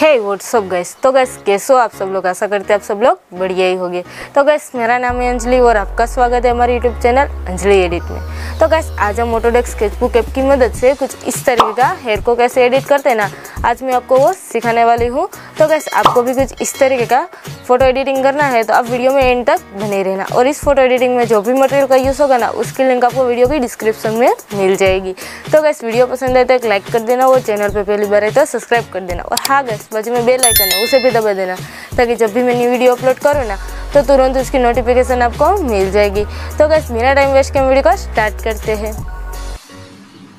हे what's up guys तो guys कैसे हो आप सब लोग? आशा करते हैं आप सब लोग बढ़िया ही होंगे। तो गैस मेरा नाम है अंजलि और आपका स्वागत है हमारे यूट्यूब चैनल अंजलि एडिट में। तो गैस आज हम मोटोडेक्स स्केचबुक ऐप की मदद से कुछ इस तरीके का हेयर को कैसे एडिट करते हैं ना आज मैं आपको वो सिखाने वाली हूँ। तो गैस आपको भी कुछ इस तरीके का फ़ोटो एडिटिंग करना है तो आप वीडियो में एंड तक बने रहना। और इस फ़ोटो एडिटिंग में जो भी मटेरियल का यूज़ होगा ना, उसकी लिंक आपको वीडियो की डिस्क्रिप्शन में मिल जाएगी। तो गैस वीडियो पसंद आए तो एक लाइक कर देना और चैनल पर पहली बार आए तो सब्सक्राइब कर देना। और हाँ गैस बाजू में बेल आइकन है, उसे भी दबा देना, ताकि जब भी मैं न्यू वीडियो अपलोड करूँ ना तो तुरंत उसकी नोटिफिकेशन आपको मिल जाएगी। तो गैस बिना टाइम वेस्ट के वीडियो को स्टार्ट करते हैं।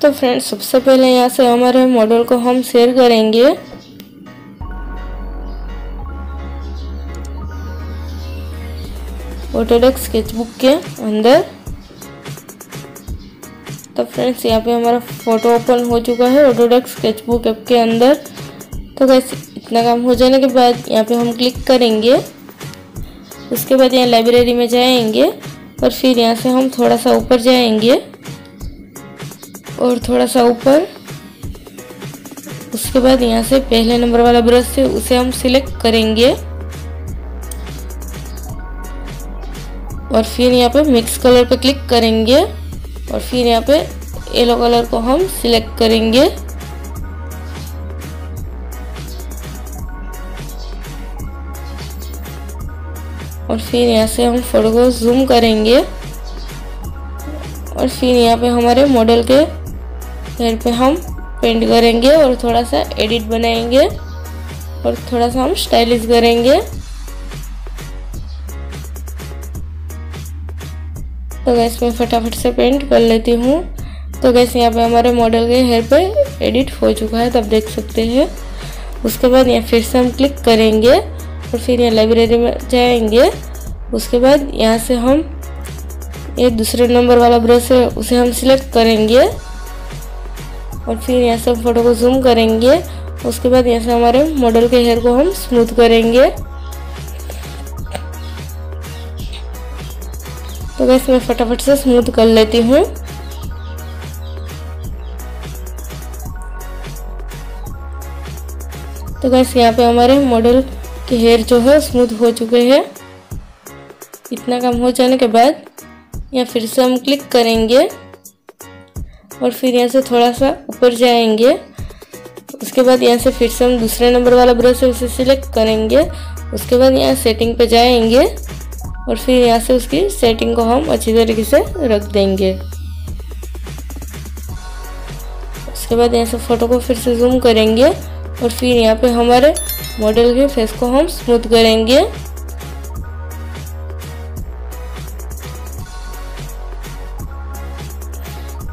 तो फ्रेंड्स सबसे पहले यहाँ से हमारे मॉडल को हम शेयर करेंगे। ऑटोडेस्क स्केचबुक के अंदर। तो फ्रेंड्स यहाँ पे हमारा फ़ोटो ओपन हो चुका है ऑटोडेस्क स्केचबुक ऐप के अंदर। तो कैसे इतना काम हो जाने के बाद यहाँ पे हम क्लिक करेंगे। उसके बाद यहाँ लाइब्रेरी में जाएँगे और फिर यहाँ से हम थोड़ा सा ऊपर जाएँगे। और थोड़ा सा ऊपर। उसके बाद यहाँ से पहले नंबर वाला ब्रश से उसे हम सिलेक्ट करेंगे। और फिर यहाँ पे मिक्स कलर पे क्लिक करेंगे और फिर यहाँ पे येलो कलर को हम सिलेक्ट करेंगे। और फिर यहाँ से हम फ़ोटो को जूम करेंगे। और फिर यहाँ पे हमारे मॉडल के हेयर पे हम पेंट करेंगे और थोड़ा सा एडिट बनाएँगे और थोड़ा सा हम स्टाइलिश करेंगे। तो गैस मैं फटाफट से पेंट कर लेती हूँ। तो गैस यहाँ पे हमारे मॉडल के हेयर पे एडिट हो चुका है, तब देख सकते हैं। उसके बाद यहाँ फिर से हम क्लिक करेंगे और फिर यहाँ लाइब्रेरी में जाएँगे। उसके बाद यहाँ से हम ये दूसरे नंबर वाला ब्रश है उसे हम सिलेक्ट करेंगे। और फिर यहाँ से फ़ोटो को जूम करेंगे। उसके बाद यहाँ से हमारे मॉडल के हेयर को हम स्मूथ करेंगे। तो वैसे मैं फटाफट से स्मूथ कर लेती हूँ। तो गैस यहाँ पे हमारे मॉडल के हेयर जो है स्मूथ हो चुके हैं। इतना काम हो जाने के बाद यहाँ फिर से हम क्लिक करेंगे। और फिर यहाँ से थोड़ा सा ऊपर जाएँगे। उसके बाद यहाँ से फिर से हम दूसरे नंबर वाला ब्रश उसे सिलेक्ट करेंगे। उसके बाद यहाँ सेटिंग पे जाएँगे और फिर यहाँ से उसकी सेटिंग को हम अच्छी तरीके से रख देंगे। उसके बाद यहाँ से फ़ोटो को फिर से जूम करेंगे और फिर यहाँ पे हमारे मॉडल के फेस को हम स्मूथ करेंगे।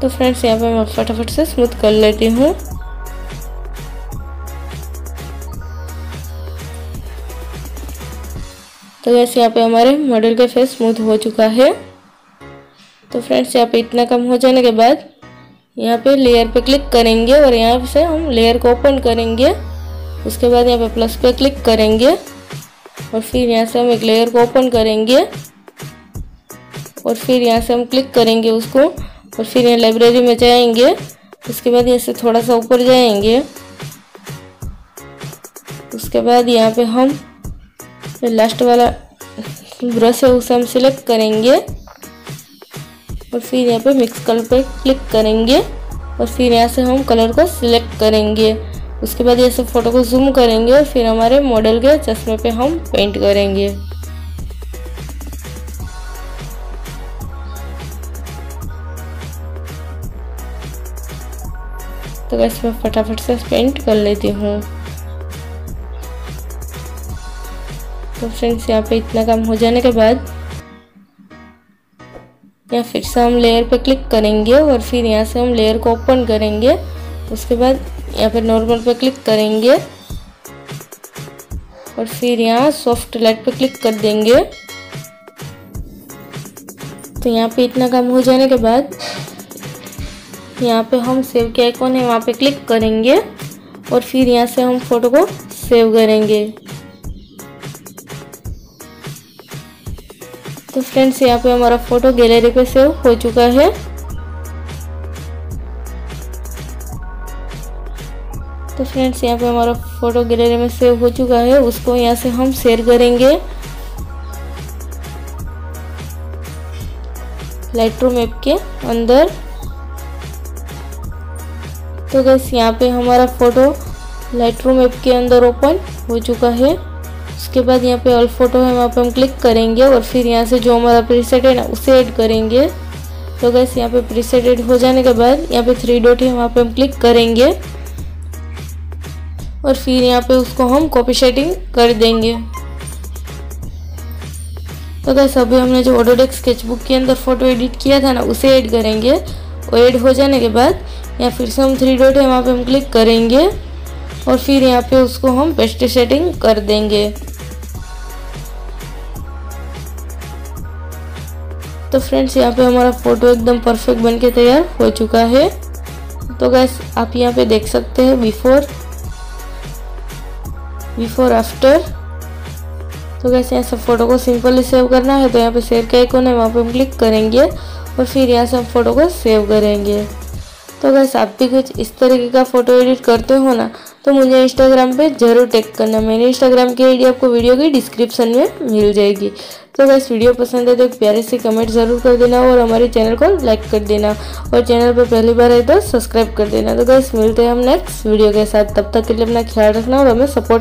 तो फ्रेंड्स यहाँ पे मैं फटाफट से स्मूथ कर लेती हूँ। तो वैसे यहाँ पे हमारे मॉडल का फेस स्मूथ हो चुका है। तो फ्रेंड्स यहाँ पे इतना कम हो जाने के बाद यहाँ पे लेयर पे क्लिक करेंगे और यहाँ से हम लेयर को ओपन करेंगे। उसके बाद यहाँ पे प्लस पे क्लिक करेंगे और फिर यहाँ से हम एक लेयर को ओपन करेंगे और फिर यहाँ से हम क्लिक करेंगे उसको। और फिर यहाँ लाइब्रेरी में जाएँगे। उसके बाद यहाँ से थोड़ा सा ऊपर जाएँगे। उसके बाद यहाँ पे हम लास्ट वाला ब्रश है, उसे हम सिलेक्ट करेंगे। और फिर यहाँ पे मिक्स कलर पे क्लिक करेंगे। और फिर यहाँ से हम कलर को सिलेक्ट करेंगे। उसके बाद यहाँ से फ़ोटो को जूम करेंगे और फिर हमारे मॉडल के चश्मे पे हम पेंट करेंगे। तो वैसे मैं फटाफट से पेंट कर लेती हूँ। तो फ्रेंड्स, यहाँ पे इतना काम हो जाने के बाद यहाँ फिर से हम लेयर पे क्लिक करेंगे और फिर यहाँ से हम लेयर को ओपन करेंगे। उसके बाद यहाँ पे नॉर्मल पे क्लिक करेंगे और फिर यहाँ सॉफ्ट लाइट पे क्लिक कर देंगे। तो यहाँ पे इतना काम हो जाने के बाद यहाँ पे हम सेव के आइकॉन है, वहाँ पे क्लिक करेंगे और फिर यहाँ से हम फ़ोटो को सेव करेंगे। तो फ्रेंड्स यहाँ पे हमारा फ़ोटो गैलरी पे सेव हो चुका है। तो फ्रेंड्स यहाँ पे हमारा फ़ोटो गैलरी में सेव हो चुका है, उसको यहाँ से हम शेयर करेंगे। लाइट्रूम ऐप के अंदर। तो गैस यहाँ पे हमारा फ़ोटो लाइट्रूम ऐप के अंदर ओपन हो चुका है। उसके बाद यहाँ पे ऑल फ़ोटो है, वहाँ पे हम क्लिक करेंगे और फिर यहाँ से जो हमारा प्रीसेट है ना, उसे ऐड करेंगे। तो गैस यहाँ पे प्रीसेट ऐड हो जाने के बाद यहाँ पे थ्री डॉट है, वहाँ पे हम क्लिक करेंगे। और फिर यहाँ पे उसको हम कॉपी सेटिंग कर देंगे। तो गैस अभी हमने जो ऑटोडेक स्केचबुक के अंदर फ़ोटो एडिट किया था ना, उसे ऐड करेंगे। और ऐड हो जाने के बाद यहाँ फिर से हम थ्री डॉट है वहाँ पे हम क्लिक करेंगे और फिर यहाँ पे उसको हम पेस्ट सेटिंग कर देंगे। तो फ्रेंड्स यहाँ पे हमारा फ़ोटो एकदम परफेक्ट बन के तैयार हो चुका है। तो गैस आप यहाँ पे देख सकते हैं बिफोर बिफोर आफ्टर तो गैस यहाँ सब फ़ोटो को सिंपली सेव करना है तो यहाँ पे सेव का आइकॉन है, वहाँ पे हम क्लिक करेंगे और फिर यहाँ से हम फ़ोटो को सेव करेंगे। तो अगर आप भी कुछ इस तरीके का फ़ोटो एडिट करते हो ना तो मुझे इंस्टाग्राम पे ज़रूर टैग करना। मेरे इंस्टाग्राम की आईडी आपको वीडियो की डिस्क्रिप्शन में मिल जाएगी। तो गैस वीडियो पसंद है तो प्यारे से कमेंट ज़रूर कर देना और हमारे चैनल को लाइक कर देना। और चैनल पर पहली बार आए तो सब्सक्राइब कर देना। तो गैस मिलते हैं हम नेक्स्ट वीडियो के साथ। तब तक के लिए अपना ख्याल रखना और हमें सपोर्ट